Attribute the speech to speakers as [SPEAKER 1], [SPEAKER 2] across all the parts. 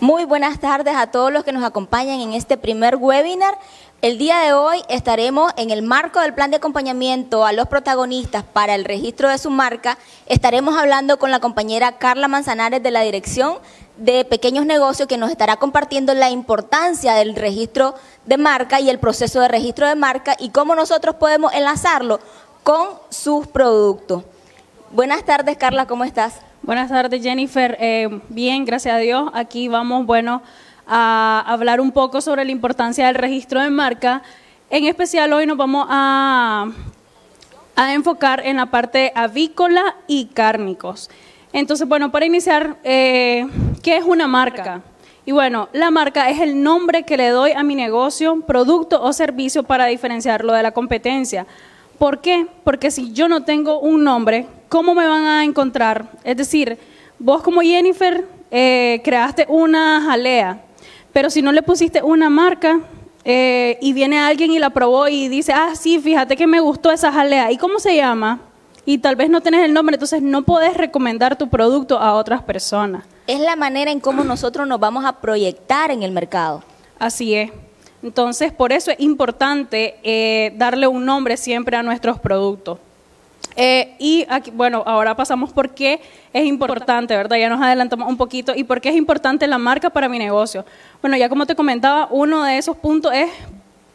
[SPEAKER 1] Muy buenas tardes a todos los que nos acompañan en este primer webinar. El día de hoy estaremos en el marco del plan de acompañamiento a los protagonistas para el registro de su marca. Estaremos hablando con la compañera Carla Manzanares de la Dirección de Pequeños Negocios que nos estará compartiendo la importancia del registro de marca y el proceso de registro de marca y cómo nosotros podemos enlazarlo con sus productos. Buenas tardes, Carla, ¿cómo estás?
[SPEAKER 2] Buenas tardes, Jennifer. Eh, bien, gracias a Dios. Aquí vamos, bueno, a hablar un poco sobre la importancia del registro de marca. En especial hoy nos vamos a, a enfocar en la parte avícola y cárnicos. Entonces, bueno, para iniciar, eh, ¿qué es una marca? Y bueno, la marca es el nombre que le doy a mi negocio, producto o servicio para diferenciarlo de la competencia. ¿Por qué? Porque si yo no tengo un nombre, ¿cómo me van a encontrar? Es decir, vos como Jennifer eh, creaste una jalea, pero si no le pusiste una marca eh, y viene alguien y la probó y dice, ah, sí, fíjate que me gustó esa jalea, ¿y cómo se llama? Y tal vez no tenés el nombre, entonces no podés recomendar tu producto a otras personas.
[SPEAKER 1] Es la manera en cómo nosotros nos vamos a proyectar en el mercado.
[SPEAKER 2] Así es. Entonces, por eso es importante eh, darle un nombre siempre a nuestros productos. Eh, y aquí, bueno, ahora pasamos por qué es importante, ¿verdad? Ya nos adelantamos un poquito. ¿Y por qué es importante la marca para mi negocio? Bueno, ya como te comentaba, uno de esos puntos es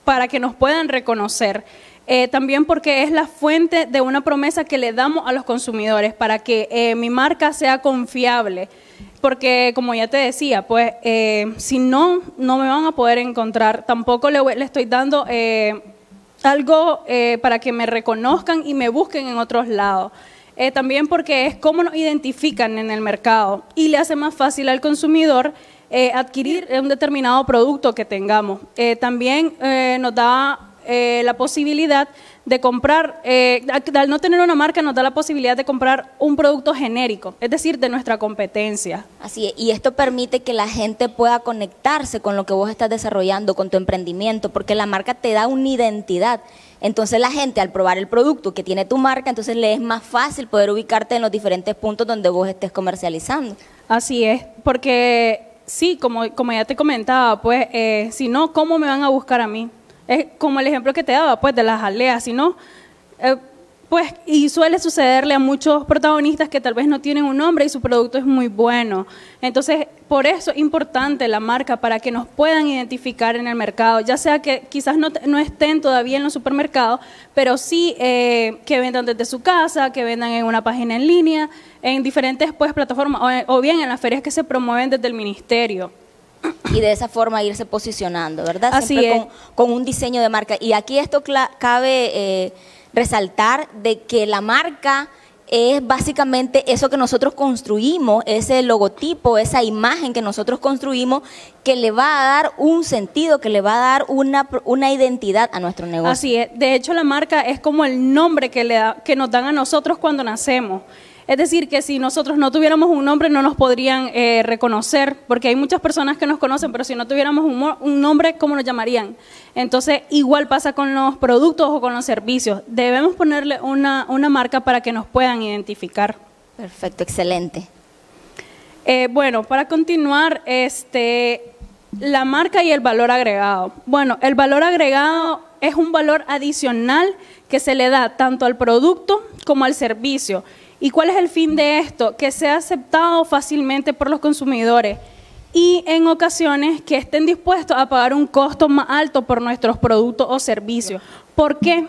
[SPEAKER 2] para que nos puedan reconocer. Eh, también porque es la fuente de una promesa que le damos a los consumidores para que mi marca sea confiable porque como ya te decía, pues eh, si no, no me van a poder encontrar. Tampoco le, estoy dando eh, algo eh, para que me reconozcan y me busquen en otros lados. también porque es cómo nos identifican en el mercado y le hace más fácil al consumidor adquirir un determinado producto que tengamos. también nos da la posibilidad de comprar, eh, al no tener una marca nos da la posibilidad de comprar un producto genérico, es decir, de nuestra competencia.
[SPEAKER 1] Así es, y esto permite que la gente pueda conectarse con lo que vos estás desarrollando, con tu emprendimiento, porque la marca te da una identidad. Entonces la gente al probar el producto que tiene tu marca, entonces le es más fácil poder ubicarte en los diferentes puntos donde vos estés comercializando.
[SPEAKER 2] Así es, porque sí, como, como ya te comentaba, pues eh, si no, ¿cómo me van a buscar a mí? Es como el ejemplo que te daba, pues, de las aleas, si no, eh, pues, y suele sucederle a muchos protagonistas que tal vez no tienen un nombre y su producto es muy bueno. Entonces, por eso es importante la marca para que nos puedan identificar en el mercado, ya sea que quizás no, no estén todavía en los supermercados, pero sí eh, que vendan desde su casa, que vendan en una página en línea, en diferentes pues, plataformas, o bien en las ferias que se promueven desde el ministerio
[SPEAKER 1] y de esa forma irse posicionando, ¿verdad?
[SPEAKER 2] Así
[SPEAKER 1] Siempre Con, un diseño de marca. Y aquí esto cabe eh, resaltar de que la marca es básicamente eso que nosotros construimos, ese logotipo, esa imagen que nosotros construimos, que le va a dar un sentido, que le va a dar una, una identidad a nuestro negocio.
[SPEAKER 2] Así es. De hecho, la marca es como el nombre que, le da, que nos dan a nosotros cuando nacemos. Es decir, que si nosotros no tuviéramos un nombre no nos podrían eh, reconocer, porque hay muchas personas que nos conocen, pero si no tuviéramos un, nombre, ¿cómo nos llamarían? Entonces, igual pasa con los productos o con los servicios. Debemos ponerle una, marca para que nos puedan identificar.
[SPEAKER 1] Perfecto, excelente.
[SPEAKER 2] Eh, bueno, para continuar, este, la marca y el valor agregado. Bueno, el valor agregado es un valor adicional que se le da tanto al producto como al servicio ¿Y cuál es el fin de esto? Que sea aceptado fácilmente por los consumidores y en ocasiones que estén dispuestos a pagar un costo más alto por nuestros productos o servicios. ¿Por qué?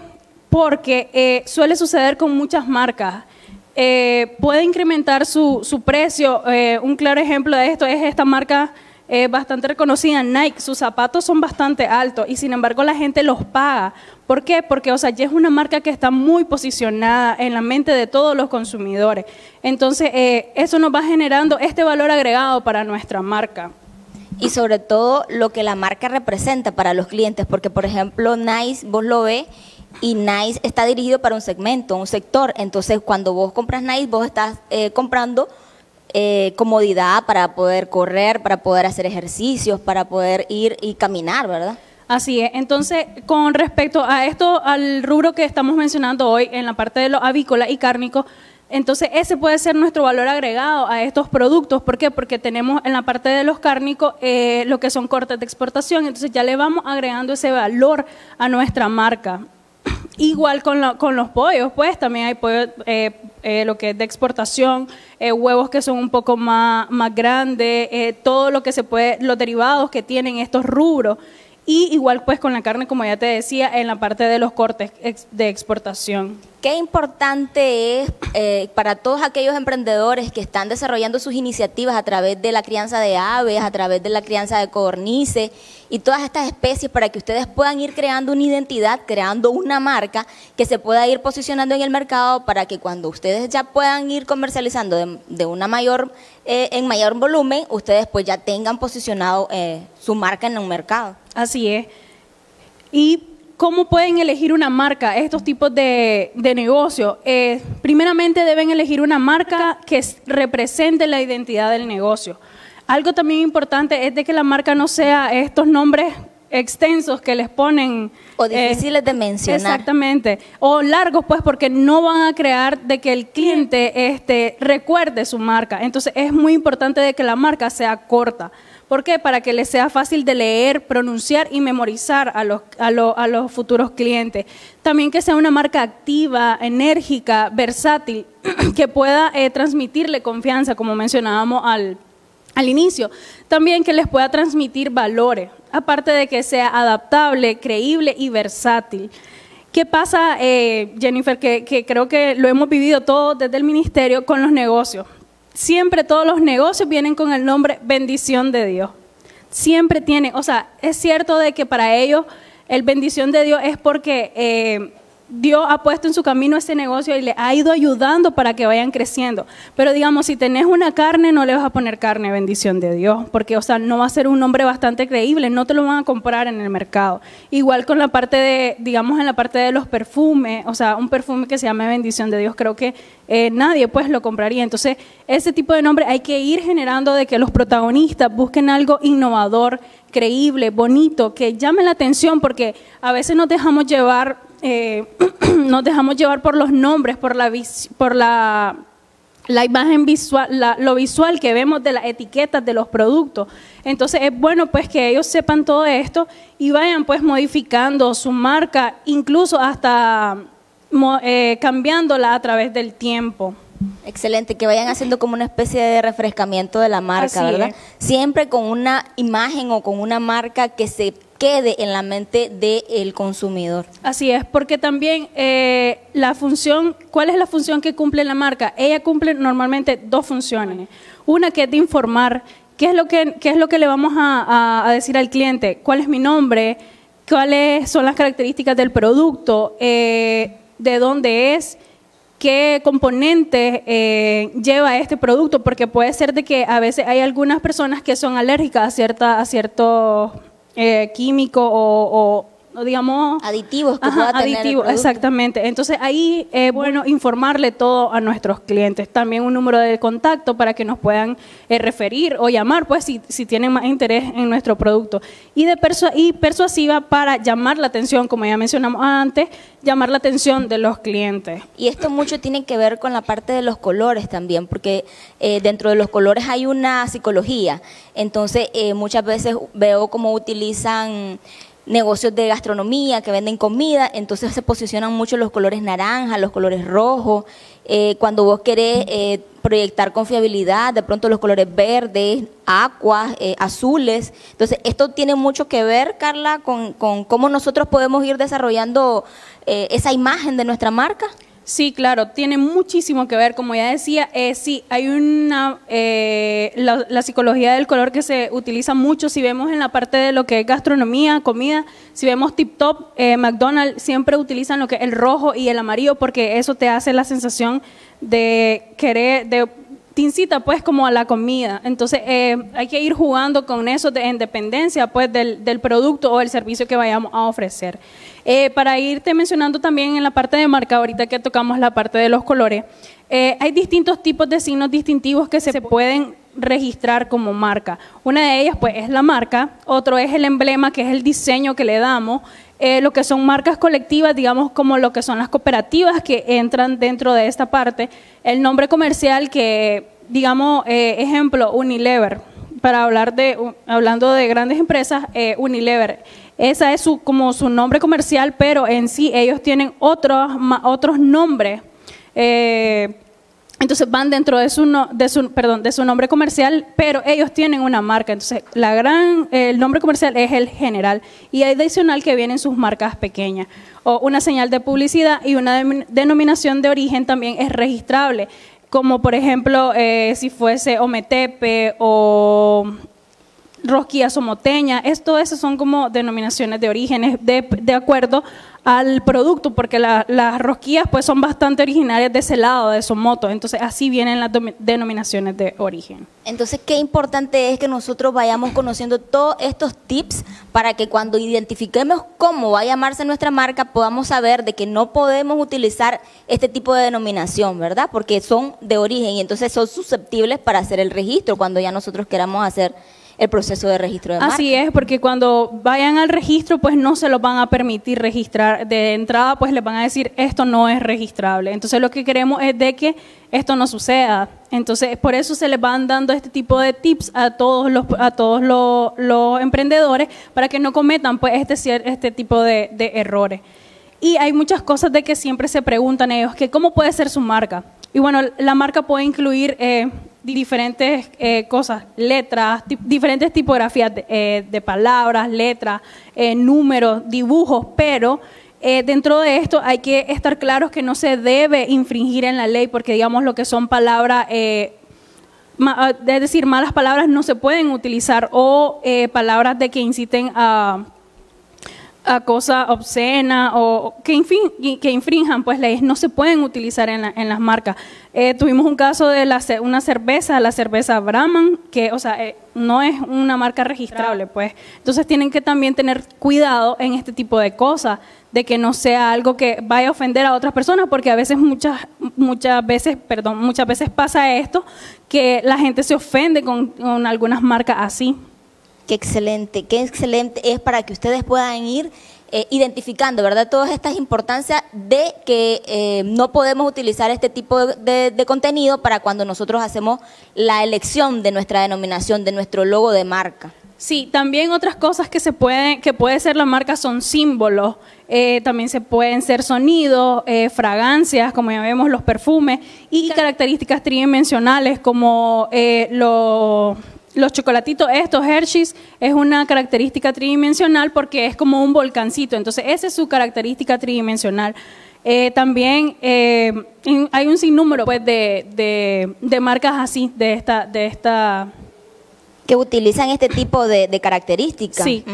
[SPEAKER 2] Porque eh, suele suceder con muchas marcas. Eh, puede incrementar su, su precio. Eh, un claro ejemplo de esto es esta marca bastante reconocida, Nike. Sus zapatos son bastante altos y sin embargo la gente los paga ¿Por qué? Porque o sea, ya es una marca que está muy posicionada en la mente de todos los consumidores. Entonces, eh, eso nos va generando este valor agregado para nuestra marca.
[SPEAKER 1] Y sobre todo lo que la marca representa para los clientes, porque por ejemplo Nice, vos lo ves y Nice está dirigido para un segmento, un sector. Entonces, cuando vos compras Nice, vos estás eh, comprando eh, comodidad para poder correr, para poder hacer ejercicios, para poder ir y caminar, ¿verdad?
[SPEAKER 2] Así es. Entonces, con respecto a esto, al rubro que estamos mencionando hoy en la parte de los avícolas y cárnicos, Entonces, ese puede ser nuestro valor agregado a estos productos. ¿Por qué? Porque tenemos en la parte de los cárnicos eh, lo que son cortes de exportación. Entonces, ya le vamos agregando ese valor a nuestra marca. Igual con, los pollos, pues también hay pollo, eh, eh, lo que es de exportación, huevos que son un poco más, más grandes, todo lo que se puede, los derivados que tienen estos rubros. Y igual pues con la carne, como ya te decía, en la parte de los cortes de exportación.
[SPEAKER 1] Qué importante es eh, para todos aquellos emprendedores que están desarrollando sus iniciativas a través de la crianza de aves, a través de la crianza de codornices y todas estas especies para que ustedes puedan ir creando una identidad, creando una marca que se pueda ir posicionando en el mercado para que cuando ustedes ya puedan ir comercializando de, una mayor, eh, en mayor volumen, ustedes pues ya tengan posicionado eh, su marca en un mercado.
[SPEAKER 2] Así es. ¿Y cómo pueden elegir una marca estos tipos de, de negocio? Eh, primeramente deben elegir una marca que represente la identidad del negocio. Algo también importante es de que la marca no sea estos nombres extensos que les ponen
[SPEAKER 1] o eh, difíciles de mencionar
[SPEAKER 2] exactamente o largos pues porque no van a crear de que el cliente este recuerde su marca entonces es muy importante de que la marca sea corta ¿Por qué? Para que les sea fácil de leer, pronunciar y memorizar a los, futuros clientes. También que sea una marca activa, enérgica, versátil, que pueda eh, transmitirle confianza, como mencionábamos al, al inicio. También que les pueda transmitir valores, aparte de que sea adaptable, creíble y versátil. ¿Qué pasa, eh, Jennifer, que, que creo que lo hemos vivido todo desde el ministerio con los negocios? Siempre todos los negocios vienen con el nombre bendición de Dios. Siempre tienen, o sea, es cierto de que para ellos el bendición de Dios es porque eh, Dios ha puesto en su camino ese negocio y le ha ido ayudando para que vayan creciendo. Pero digamos, si tenés una carne, no le vas a poner carne, bendición de Dios, porque, o sea, no va a ser un nombre bastante creíble, no te lo van a comprar en el mercado. Igual con la parte de, digamos, en la parte de los perfumes, o sea, un perfume que se llame bendición de Dios, creo que eh, nadie pues lo compraría. Entonces, ese tipo de nombre hay que ir generando de que los protagonistas busquen algo innovador, creíble, bonito, que llame la atención, porque a veces nos dejamos llevar eh, nos dejamos llevar por los nombres, por la, por la, la imagen visual, lo visual que vemos de las etiquetas de los productos. Entonces es bueno pues que ellos sepan todo esto y vayan pues modificando su marca, incluso hasta eh, cambiándola a través del tiempo.
[SPEAKER 1] Excelente, que vayan haciendo como una especie de refrescamiento de la marca, ¿verdad? Siempre con una imagen o con una marca que se quede en la mente del consumidor.
[SPEAKER 2] Así es, porque también eh, la función, ¿cuál es la función que cumple la marca? Ella cumple normalmente dos funciones. Una que es de informar, ¿qué es lo que, qué es lo que le vamos a, decir al cliente? ¿Cuál es mi nombre? ¿Cuáles son las características del producto? Eh, ¿De dónde es? qué componentes eh, lleva este producto, porque puede ser de que a veces hay algunas personas que son alérgicas a, cierta, a ciertos eh, químico o, digamos
[SPEAKER 1] aditivos que
[SPEAKER 2] aditivos exactamente. Entonces ahí es bueno. informarle todo a nuestros clientes. También un número de contacto para que nos puedan eh, referir o llamar pues si, si, tienen más interés en nuestro producto. Y de y persuasiva para llamar la atención como ya mencionamos antes llamar la atención de los clientes.
[SPEAKER 1] Y esto mucho tiene que ver con la parte de los colores también porque eh, dentro de los colores hay una psicología. Entonces muchas veces veo cómo utilizan negocios de gastronomía que venden comida, entonces se posicionan mucho los colores naranja, los colores rojos. Eh, cuando vos querés eh, proyectar confiabilidad, de pronto los colores verdes, aguas, eh, azules. Entonces, esto tiene mucho que ver, Carla, con, con cómo nosotros podemos ir desarrollando esa imagen de nuestra marca.
[SPEAKER 2] Sí, claro, tiene muchísimo que ver, como ya decía, eh, sí, hay una, eh, la, psicología del color que se utiliza mucho, si vemos en la parte de lo que es gastronomía, comida, si vemos Tip Top, eh, McDonald's, siempre utilizan lo que es el rojo y el amarillo porque eso te hace la sensación de querer, de te incita pues como a la comida. Entonces eh, hay que ir jugando con eso de, en dependencia pues del, del, producto o el servicio que vayamos a ofrecer. Eh, para irte mencionando también en la parte de marca, ahorita que tocamos la parte de los colores, eh, hay distintos tipos de signos distintivos que se pueden registrar como marca. Una de ellas pues es la marca, otro es el emblema que es el diseño que le damos, eh, lo que son marcas colectivas, digamos como lo que son las cooperativas que entran dentro de esta parte, el nombre comercial que, digamos, ejemplo, Unilever, para hablar de, hablando de grandes empresas, Unilever, esa es su, como su nombre comercial, pero en sí ellos tienen otros, otros nombres. Entonces van dentro de su, de su, perdón, de su nombre comercial, pero ellos tienen una marca. Entonces, la gran, el nombre comercial es el general y adicional que vienen sus marcas pequeñas. O una señal de publicidad y una denominación de origen también es registrable, como por ejemplo eh, si fuese Ometepe o rosquilla somoteña, esto eso son como denominaciones de orígenes de, de acuerdo al producto, porque las rosquillas pues son bastante originarias de ese lado, de Somoto, entonces así vienen las denominaciones de origen.
[SPEAKER 1] Entonces, qué importante es que nosotros vayamos conociendo todos estos tips para que cuando identifiquemos cómo va a llamarse nuestra marca, podamos saber de que no podemos utilizar este tipo de denominación, ¿verdad? Porque son de origen y entonces son susceptibles para hacer el registro cuando ya nosotros queramos hacer el proceso de registro de marca.
[SPEAKER 2] Así es, porque cuando vayan al registro, pues no se lo van a permitir registrar. De entrada, pues les van a decir, esto no es registrable. Entonces lo que queremos es de que esto no suceda. Entonces, por eso se les van dando este tipo de tips a todos los, a todos los, emprendedores para que no cometan pues este, este tipo de, errores. Y hay muchas cosas de que siempre se preguntan ellos, que cómo puede ser su marca. Y bueno, la marca puede incluir eh, diferentes eh, cosas, letras, diferentes tipografías de, eh, palabras, letras, eh, números, dibujos, pero dentro de esto hay que estar claros que no se debe infringir en la ley porque digamos lo que son palabras, es decir, malas palabras no se pueden utilizar o palabras de que inciten a a cosas obscenas o que, que infrinjan pues leyes no se pueden utilizar en, en las marcas. Eh, tuvimos un caso de la, una cerveza, la cerveza Brahman, que o sea, eh, no es una marca registrable, pues. Entonces tienen que también tener cuidado en este tipo de cosas, de que no sea algo que vaya a ofender a otras personas, porque a veces muchas muchas veces, perdón, muchas veces pasa esto que la gente se ofende con, con algunas marcas así.
[SPEAKER 1] Qué excelente, qué excelente es para que ustedes puedan ir eh, identificando, ¿verdad? Todas estas importancias de que eh, no podemos utilizar este tipo de, contenido para cuando nosotros hacemos la elección de nuestra denominación, de nuestro logo de marca.
[SPEAKER 2] Sí, también otras cosas que se pueden, que puede ser la marca son símbolos, eh, también se pueden ser sonidos, fragancias, como ya vemos, los perfumes, y características tridimensionales como los los chocolatitos, estos Hershey's, es una característica tridimensional porque es como un volcancito. Entonces, esa es su característica tridimensional. Eh, también eh, hay un sinnúmero pues, de, de, marcas así, de esta, de esta...
[SPEAKER 1] Que utilizan este tipo de, características.
[SPEAKER 2] Sí.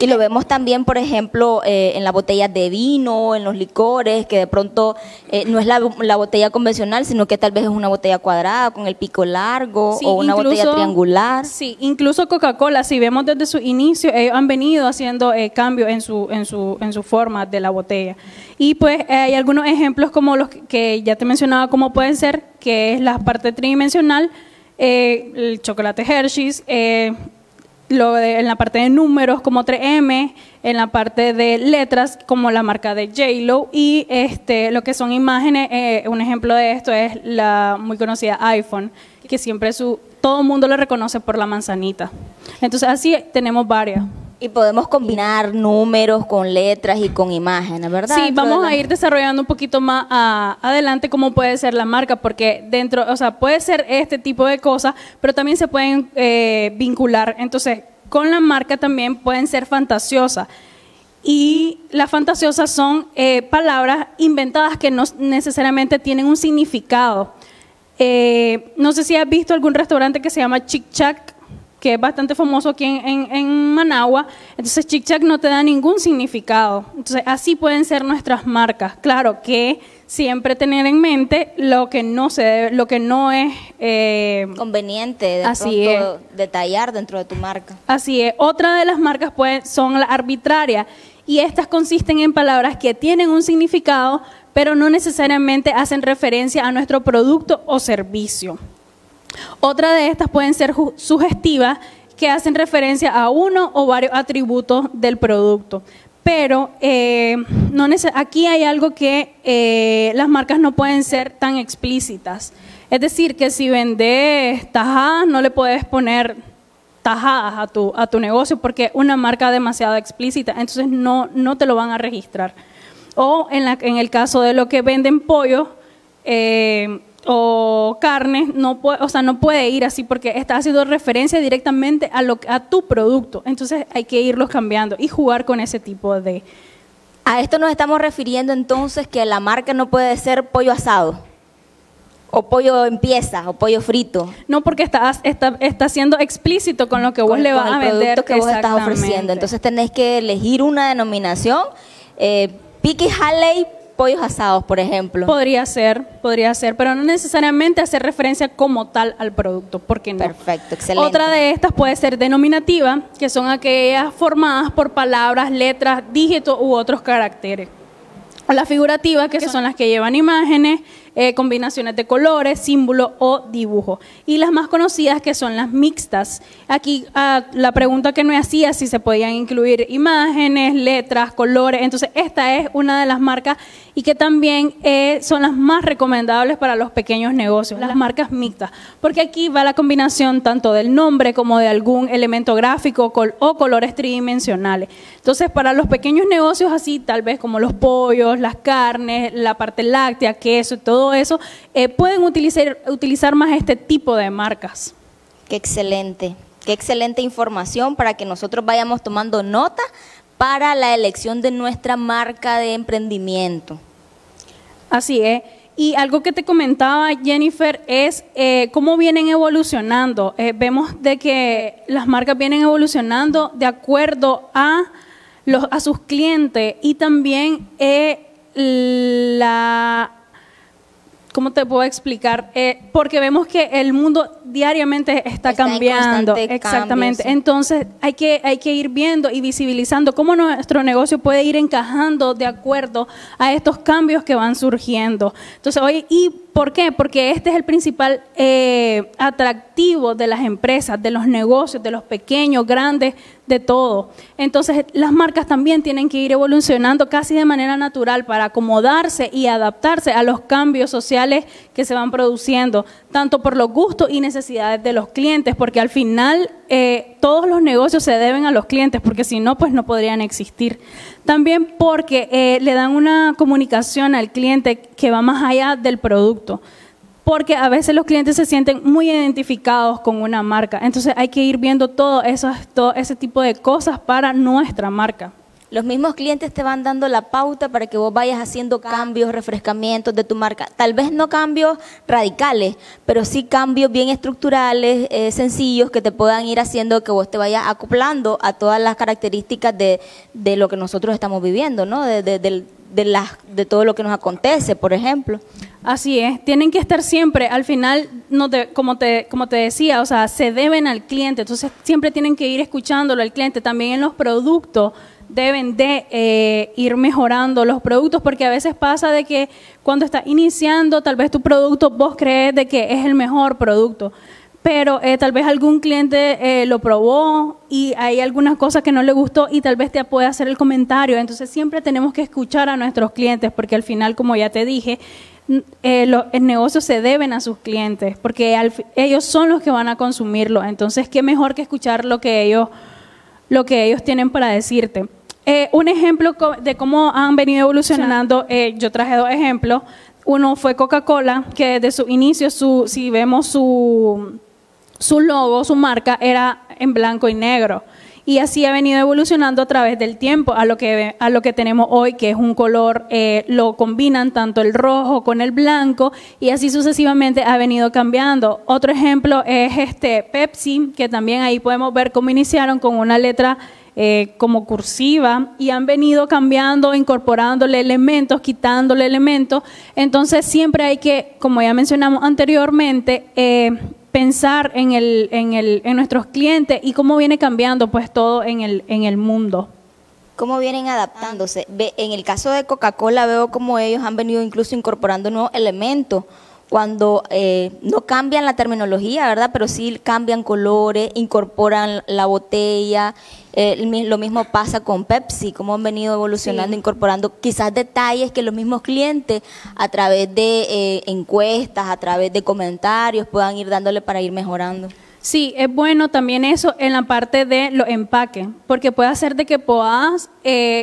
[SPEAKER 1] Y lo vemos también, por ejemplo, eh, en las botellas de vino, en los licores, que de pronto eh, no es la, botella convencional, sino que tal vez es una botella cuadrada con el pico largo o una botella triangular.
[SPEAKER 2] Sí, incluso Coca-Cola, si vemos desde su inicio, ellos han venido haciendo eh, cambios en su, en, su, en su forma de la botella. Y pues hay algunos ejemplos como los que ya te mencionaba, como pueden ser, que es la parte tridimensional, el chocolate Hershey's, lo en la parte de números como 3M, en la parte de letras como la marca de JLo y este, lo que son imágenes, eh, un ejemplo de esto es la muy conocida iPhone, que siempre su, todo mundo lo reconoce por la manzanita. Entonces así tenemos varias.
[SPEAKER 1] Y podemos combinar números con letras y con imágenes, ¿verdad?
[SPEAKER 2] Sí, vamos a ir desarrollando un poquito más adelante cómo puede ser la marca, porque dentro, o sea, puede ser este tipo de cosas, pero también se pueden eh, vincular. Entonces, con la marca también pueden ser fantasiosas. Y las fantasiosas son eh, palabras inventadas que no necesariamente tienen un significado. Eh, no sé si has visto algún restaurante que se llama Chic Chac que es bastante famoso aquí en, Managua. Entonces, Chic Chac no te da ningún significado. Entonces, así pueden ser nuestras marcas. Claro que siempre tener en mente lo que no se lo que no es
[SPEAKER 1] eh, conveniente de así detallar dentro de tu marca.
[SPEAKER 2] Así es. Otra de las marcas pueden, son las arbitrarias y estas consisten en palabras que tienen un significado, pero no necesariamente hacen referencia a nuestro producto o servicio. Otra de estas pueden ser sugestivas, que hacen referencia a uno o varios atributos del producto. Pero eh, no aquí hay algo que eh, las marcas no pueden ser tan explícitas. Es decir, que si vendes tajadas, no le puedes poner tajadas a tu, a tu negocio porque es una marca demasiado explícita, entonces no, no te lo van a registrar. O en, la, en el caso de lo que venden pollo, eh, o carne, no puede, o sea, no puede ir así porque está haciendo referencia directamente a, lo, a tu producto. Entonces hay que irlos cambiando y jugar con ese tipo de...
[SPEAKER 1] A esto nos estamos refiriendo entonces que la marca no puede ser pollo asado. O pollo en pieza, o pollo frito.
[SPEAKER 2] No, porque está, está, está siendo explícito con lo que vos le vas a vender.
[SPEAKER 1] que vos estás ofreciendo. Entonces tenés que elegir una denominación. Eh, Picky Halley pollos asados, por ejemplo.
[SPEAKER 2] Podría ser, podría ser, pero no necesariamente hacer referencia como tal al producto, porque no.
[SPEAKER 1] Perfecto, excelente.
[SPEAKER 2] Otra de estas puede ser denominativa, que son aquellas formadas por palabras, letras, dígitos u otros caracteres. O la figurativa, que son las que llevan imágenes, eh, combinaciones de colores, símbolos o dibujos. Y las más conocidas que son las mixtas. Aquí ah, la pregunta que me hacía si se podían incluir imágenes, letras, colores. Entonces esta es una de las marcas y que también eh, son las más recomendables para los pequeños negocios, las marcas mixtas. Porque aquí va la combinación tanto del nombre como de algún elemento gráfico o colores tridimensionales. Entonces para los pequeños negocios así, tal vez como los pollos, las carnes, la parte láctea, queso y todo eso, eh, pueden utilizar, utilizar más este tipo de marcas.
[SPEAKER 1] Qué excelente, qué excelente información para que nosotros vayamos tomando nota para la elección de nuestra marca de emprendimiento.
[SPEAKER 2] Así es. Y algo que te comentaba Jennifer es eh, cómo vienen evolucionando. Eh, vemos de que las marcas vienen evolucionando de acuerdo a, los, a sus clientes y también la ¿cómo te puedo explicar? Eh, porque vemos que el mundo diariamente está, cambiando. Exactamente. Entonces hay que, hay que ir viendo y visibilizando cómo nuestro negocio puede ir encajando de acuerdo a estos cambios que van surgiendo. Entonces, hoy, ¿y por qué? Porque este es el principal eh, atractivo de las empresas, de los negocios, de los pequeños, grandes, de todo. Entonces, las marcas también tienen que ir evolucionando casi de manera natural para acomodarse y adaptarse a los cambios sociales que se van produciendo, tanto por los gustos y necesidades de los clientes, porque al final eh, todos los negocios se deben a los clientes, porque si no, pues no podrían existir. También porque eh, le dan una comunicación al cliente que va más allá del producto porque a veces los clientes se sienten muy identificados con una marca. Entonces hay que ir viendo todo, todo ese tipo de cosas para nuestra marca.
[SPEAKER 1] Los mismos clientes te van dando la pauta para que vos vayas haciendo cambios, refrescamientos de tu marca. Tal vez no cambios radicales, pero sí cambios bien estructurales, eh, sencillos, que te puedan ir haciendo que vos te vayas acoplando a todas las características de, de lo que nosotros estamos viviendo, ¿no? De, de, de, las, de todo lo que nos acontece, por ejemplo.
[SPEAKER 2] Así es, tienen que estar siempre, al final, no como, te, como te decía, o sea, se deben al cliente, entonces siempre tienen que ir escuchándolo al cliente, también en los productos deben de eh, ir mejorando los productos, porque a veces pasa de que cuando estás iniciando, tal vez tu producto vos crees de que es el mejor producto, pero eh, tal vez algún cliente eh, lo probó y hay algunas cosas que no le gustó y tal vez te puede hacer el comentario. Entonces siempre tenemos que escuchar a nuestros clientes porque al final, como ya te dije, eh, los negocios se deben a sus clientes porque ellos son los que van a consumirlo. Entonces, qué mejor que escuchar lo que ellos, lo que ellos tienen para decirte. un ejemplo de cómo han venido evolucionando, yo traje dos ejemplos. Uno fue Coca-Cola, que desde su inicio, su, si vemos su su logo, su marca era en blanco y negro. Y así ha venido evolucionando a través del tiempo a lo que, a lo que tenemos hoy, que es un color, eh, lo combinan tanto el rojo con el blanco y así sucesivamente ha venido cambiando. Otro ejemplo es este Pepsi, que también ahí podemos ver cómo iniciaron con una letra eh, como cursiva y han venido cambiando, incorporándole elementos, quitándole elementos. Entonces siempre hay que, como ya mencionamos anteriormente, eh, pensar en, el, en, el, en nuestros clientes y cómo viene cambiando pues todo en el, en el mundo.
[SPEAKER 1] ¿Cómo vienen adaptándose? En el caso de Coca-Cola veo como ellos han venido incluso incorporando nuevos elementos cuando eh, no cambian la terminología, ¿verdad? Pero sí cambian colores, incorporan la botella. Eh, lo mismo pasa con Pepsi, cómo han venido evolucionando, incorporando quizás detalles que los mismos clientes a través de eh, encuestas, a través de comentarios puedan ir dándole para ir mejorando.
[SPEAKER 2] Sí, es bueno también eso en la parte de los empaques, porque puede hacer de que puedas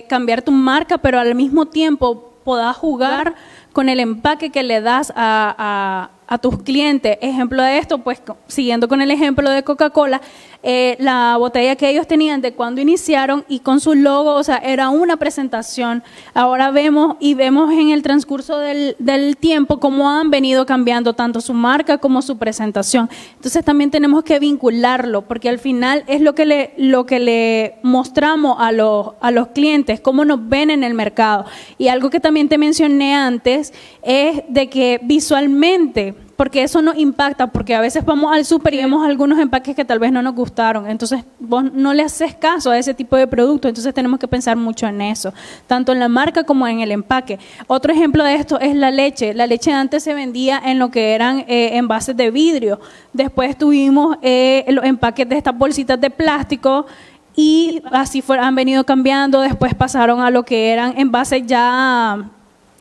[SPEAKER 2] cambiar tu marca, pero al mismo tiempo puedas jugar con el empaque que le das a, a tus clientes. Ejemplo de esto, pues siguiendo con el ejemplo de Coca-Cola, eh, la botella que ellos tenían de cuando iniciaron y con su logo, o sea, era una presentación. Ahora vemos y vemos en el transcurso del, del tiempo cómo han venido cambiando tanto su marca como su presentación. Entonces también tenemos que vincularlo, porque al final es lo que le, lo que le mostramos a los, a los clientes, cómo nos ven en el mercado. Y algo que también te mencioné antes es de que visualmente porque eso nos impacta, porque a veces vamos al súper y vemos algunos empaques que tal vez no nos gustaron, entonces vos no le haces caso a ese tipo de producto, entonces tenemos que pensar mucho en eso, tanto en la marca como en el empaque. Otro ejemplo de esto es la leche, la leche antes se vendía en lo que eran eh, envases de vidrio, después tuvimos eh, los empaques de estas bolsitas de plástico, y así han venido cambiando, después pasaron a lo que eran envases ya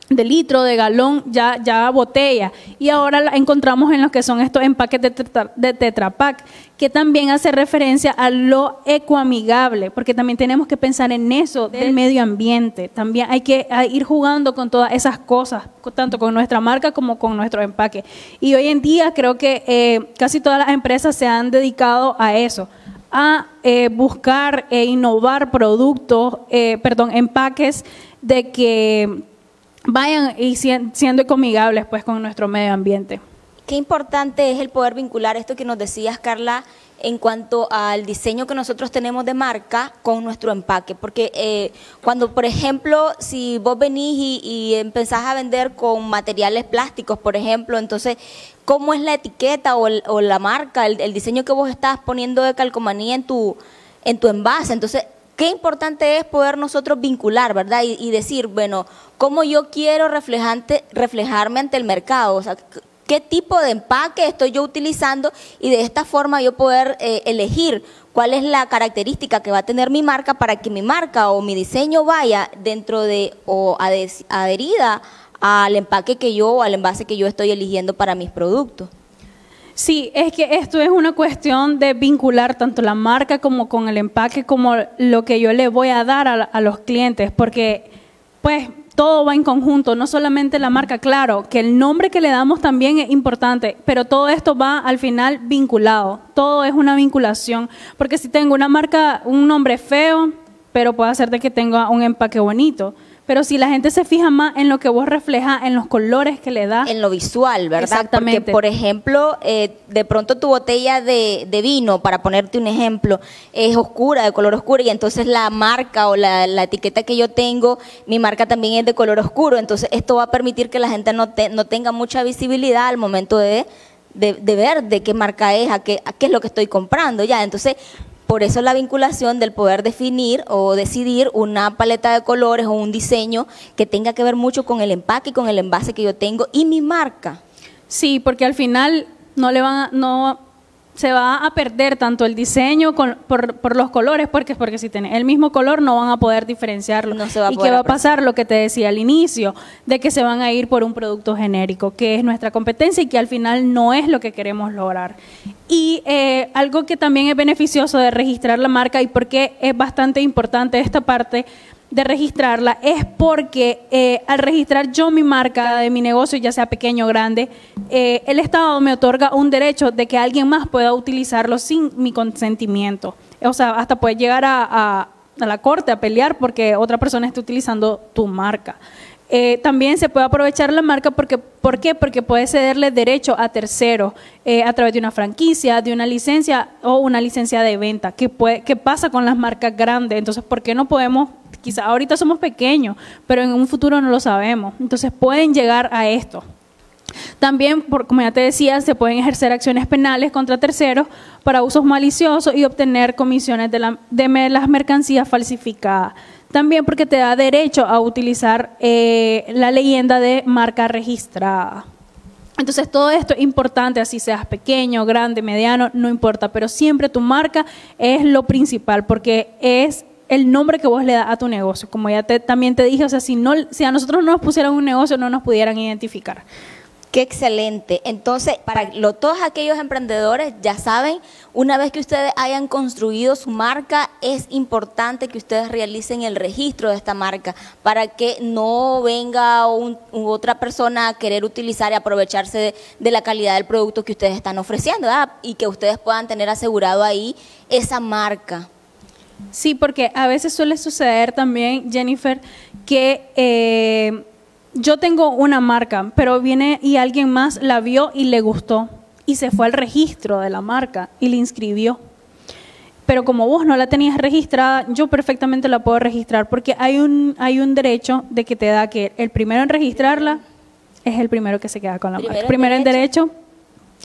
[SPEAKER 2] de litro, de galón, ya, ya botella. Y ahora la encontramos en lo que son estos empaques de, de Tetra Pak, que también hace referencia a lo ecoamigable, porque también tenemos que pensar en eso del medio ambiente. También hay que ir jugando con todas esas cosas, tanto con nuestra marca como con nuestro empaque. Y hoy en día creo que eh, casi todas las empresas se han dedicado a eso a eh, buscar e innovar productos, eh, perdón, empaques de que vayan y siendo ecoamigables pues con nuestro medio ambiente.
[SPEAKER 1] Qué importante es el poder vincular esto que nos decías, Carla, en cuanto al diseño que nosotros tenemos de marca con nuestro empaque. Porque eh, cuando, por ejemplo, si vos venís y, y, empezás a vender con materiales plásticos, por ejemplo, entonces, ¿cómo es la etiqueta o, la marca, el, el, diseño que vos estás poniendo de calcomanía en tu, en tu envase? Entonces, qué importante es poder nosotros vincular, ¿verdad? Y, decir, bueno, ¿cómo yo quiero reflejante, reflejarme ante el mercado? O sea, ¿qué tipo de empaque estoy yo utilizando? Y de esta forma yo poder eh, elegir cuál es la característica que va a tener mi marca para que mi marca o mi diseño vaya dentro de o adherida al empaque que yo o al envase que yo estoy eligiendo para mis productos.
[SPEAKER 2] Sí, es que esto es una cuestión de vincular tanto la marca como con el empaque, como lo que yo le voy a dar a, los clientes, porque pues todo va en conjunto, no solamente la marca, claro, que el nombre que le damos también es importante, pero todo esto va al final vinculado, todo es una vinculación, porque si tengo una marca, un nombre feo, pero puede hacer de que tenga un empaque bonito. Pero si la gente se fija más en lo que vos reflejas, en los colores que le da.
[SPEAKER 1] En lo visual, ¿verdad? Exactamente. Porque, por ejemplo, eh, de pronto tu botella de, vino, para ponerte un ejemplo, es oscura, de color oscuro, y entonces la marca o la, etiqueta que yo tengo, mi marca también es de color oscuro. Entonces, esto va a permitir que la gente no, no tenga mucha visibilidad al momento de, de, ver de qué marca es, a qué, a qué es lo que estoy comprando. Ya, entonces por eso la vinculación del poder definir o decidir una paleta de colores o un diseño que tenga que ver mucho con el empaque y con el envase que yo tengo y mi marca.
[SPEAKER 2] Sí, porque al final no le van a, no se va a perder tanto el diseño por, por, los colores, porque porque si tienen el mismo color no van a poder diferenciarlo.
[SPEAKER 1] No se va a
[SPEAKER 2] ¿Y qué va a pasar? Lo que te decía al inicio, de que se van a ir por un producto genérico, que es nuestra competencia y que al final no es lo que queremos lograr. Y eh, algo que también es beneficioso de registrar la marca y porque es bastante importante esta parte de registrarla es porque eh, al registrar yo mi marca de mi negocio, ya sea pequeño o grande, eh, el Estado me otorga un derecho de que alguien más pueda utilizarlo sin mi consentimiento. O sea, hasta puede llegar a, la corte a pelear porque otra persona está utilizando tu marca. Eh, también se puede aprovechar la marca porque, ¿por qué? Porque puede cederle derecho a terceros a través de una franquicia, de una licencia o una licencia de venta. ¿Qué, puede, ¿Qué pasa con las marcas grandes? Entonces, ¿por qué no podemos Quizá ahorita somos pequeños, pero en un futuro no lo sabemos. Entonces pueden llegar a esto. También, como ya te decía, se pueden ejercer acciones penales contra terceros para usos maliciosos y obtener comisiones de, las mercancías falsificadas. También porque te da derecho a utilizar eh, la leyenda de marca registrada. Entonces todo esto es importante, así seas pequeño, grande, mediano, no importa, pero siempre tu marca es lo principal porque es el nombre que vos le das a tu negocio. Como ya te, también te dije, o sea, si, no, si a nosotros no nos pusieran un negocio, no nos pudieran identificar.
[SPEAKER 1] Qué excelente. Entonces, para todos aquellos emprendedores, ya saben, una vez que ustedes hayan construido su marca, es importante que ustedes realicen el registro de esta marca para que no venga otra persona a querer utilizar y aprovecharse de, la calidad del producto que ustedes están ofreciendo y que ustedes puedan tener asegurado ahí esa marca.
[SPEAKER 2] Sí, porque a veces suele suceder también, Jennifer, que... Eh, yo tengo una marca, pero viene y alguien más la vio y le gustó y se fue al registro de la marca y la inscribió. Pero como vos no la tenías registrada, yo perfectamente la puedo registrar porque hay un, hay un derecho de que te da que el primero en registrarla es el primero que se queda con la marca. Primero en derecho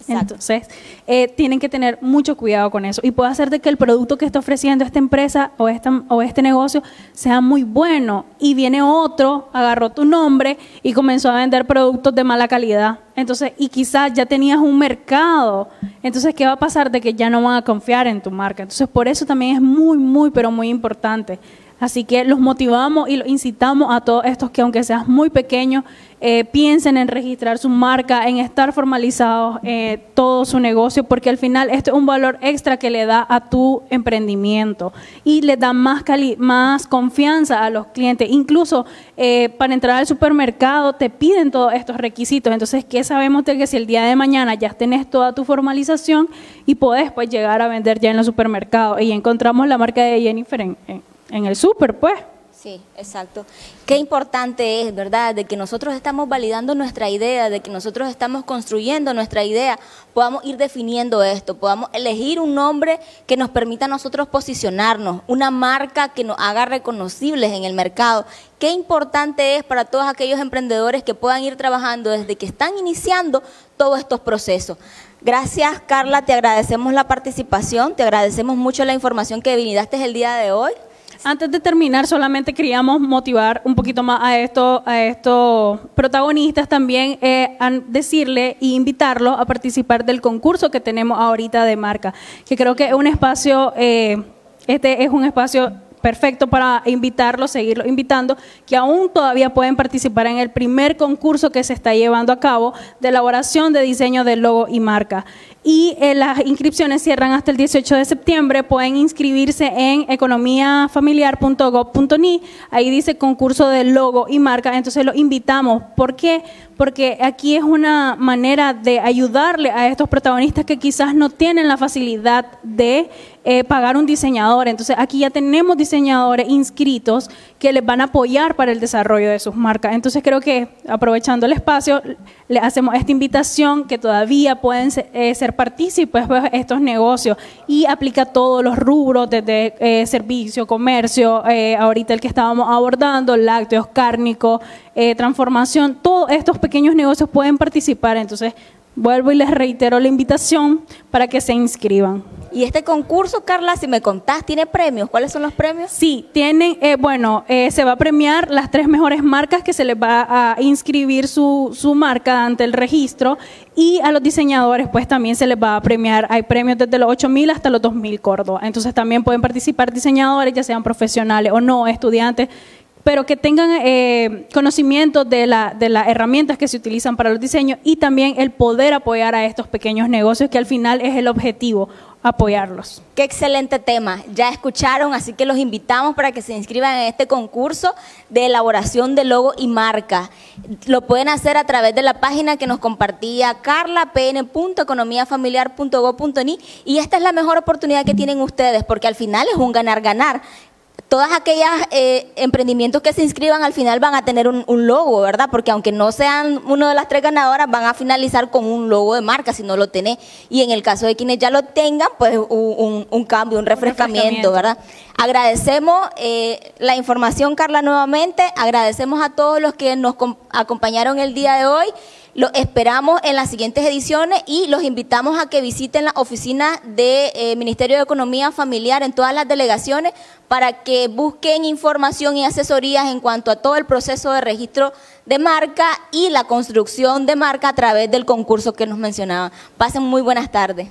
[SPEAKER 2] entonces, eh, tienen que tener mucho cuidado con eso y puede hacer de que el producto que está ofreciendo esta empresa o, esta, o este negocio sea muy bueno y viene otro, agarró tu nombre y comenzó a vender productos de mala calidad. Entonces, y quizás ya tenías un mercado. Entonces, ¿qué va a pasar de que ya no van a confiar en tu marca? Entonces, por eso también es muy, muy, pero muy importante Así que los motivamos y los incitamos a todos estos que aunque seas muy pequeño, eh, piensen en registrar su marca, en estar formalizados eh, todo su negocio, porque al final esto es un valor extra que le da a tu emprendimiento y le da más, confianza a los clientes. Incluso eh, para entrar al supermercado te piden todos estos requisitos. Entonces, ¿qué sabemos de que si el día de mañana ya tenés toda tu formalización y podés pues, llegar a vender ya en los supermercados? Y encontramos la marca de Jennifer en en el súper, pues.
[SPEAKER 1] Sí, exacto. Qué importante es, ¿verdad?, de que nosotros estamos validando nuestra idea, de que nosotros estamos construyendo nuestra idea, podamos ir definiendo esto, podamos elegir un nombre que nos permita nosotros posicionarnos, una marca que nos haga reconocibles en el mercado. Qué importante es para todos aquellos emprendedores que puedan ir trabajando desde que están iniciando todos estos procesos. Gracias, Carla, te agradecemos la participación, te agradecemos mucho la información que viniste el día de hoy.
[SPEAKER 2] Antes de terminar, solamente queríamos motivar un poquito más a estos, a estos protagonistas también, eh, a decirle e invitarlos a participar del concurso que tenemos ahorita de marca, que creo que es un espacio, eh, este es un espacio perfecto para invitarlos, seguirlos invitando, que aún todavía pueden participar en el primer concurso que se está llevando a cabo de elaboración de diseño de logo y marca y eh, las inscripciones cierran hasta el 18 de septiembre. Pueden inscribirse en economiafamiliar.gov.ni. Ahí dice concurso de logo y marca. Entonces los invitamos. ¿Por qué? Porque aquí es una manera de ayudarle a estos protagonistas que quizás no tienen la facilidad de eh, pagar un diseñador. Entonces aquí ya tenemos diseñadores inscritos que les van a apoyar para el desarrollo de sus marcas. Entonces creo que aprovechando el espacio, le hacemos esta invitación que todavía pueden ser, eh, partícipes de estos negocios y aplica todos los rubros desde eh, servicio, comercio, eh, ahorita el que estábamos abordando, lácteos, cárnicos, transformación, todos estos pequeños negocios pueden participar. Entonces, vuelvo y les reitero la invitación para que se inscriban.
[SPEAKER 1] Y este concurso, Carla, si me contás, ¿tiene premios? ¿Cuáles son los premios?
[SPEAKER 2] Sí, tienen, eh, bueno, eh, se va a premiar las tres mejores marcas que se les va a inscribir su, su marca ante el registro y a los diseñadores pues también se les va a premiar, hay premios desde los 8.000 hasta los 2.000 Córdoba. Entonces también pueden participar diseñadores, ya sean profesionales o no, estudiantes pero que tengan eh, conocimiento de, la, de las herramientas que se utilizan para los diseños y también el poder apoyar a estos pequeños negocios, que al final es el objetivo, apoyarlos.
[SPEAKER 1] Qué excelente tema. Ya escucharon, así que los invitamos para que se inscriban en este concurso de elaboración de logo y marca. Lo pueden hacer a través de la página que nos compartía Carla, pn.economiafamiliar.go.ni y esta es la mejor oportunidad que tienen ustedes porque al final es un ganar-ganar todas aquellas eh, emprendimientos que se inscriban al final van a tener un, logo, ¿verdad? Porque aunque no sean una de las tres ganadoras, van a finalizar con un logo de marca si no lo tenés. Y en el caso de quienes ya lo tengan, pues un, cambio, un refrescamiento, ¿verdad? Agradecemos eh, la información, Carla, nuevamente. Agradecemos a todos los que nos acompañaron el día de hoy. Los esperamos en las siguientes ediciones y los invitamos a que visiten la oficina del de, eh, Ministerio de Economía Familiar en todas las delegaciones para que busquen información y asesorías en cuanto a todo el proceso de registro de marca y la construcción de marca a través del concurso que nos mencionaba. Pasen muy buenas tardes.